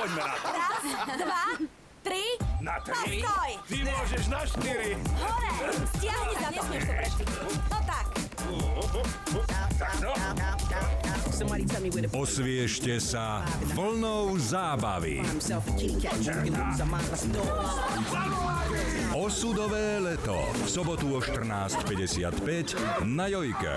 Poďme na to. Raz, dva, tri. Na tri. Postoj. Ty môžeš na štyri. Hore. Stiahni za to. Nesmieš to preštiť. No tak. No. Osviešte sa vlnou zábavy. Osudové leto. V sobotu o 14.55 na Jojke.